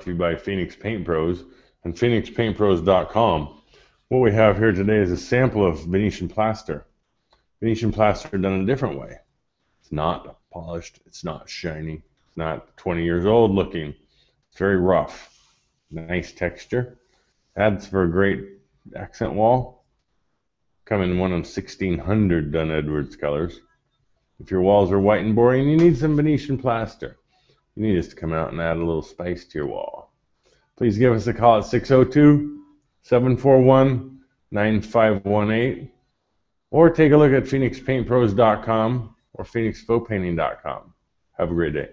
to you by Phoenix Paint Pros and PhoenixPaintPros.com. What we have here today is a sample of Venetian plaster. Venetian plaster done a different way. It's not polished, it's not shiny, it's not 20 years old looking. It's very rough. Nice texture. Adds for a great accent wall. Come in one of 1600 Dunn Edwards colors. If your walls are white and boring, you need some Venetian plaster. You need us to come out and add a little spice to your wall. Please give us a call at 602 741 9518 or take a look at PhoenixPaintPros.com or PhoenixFauxPainting.com. Have a great day.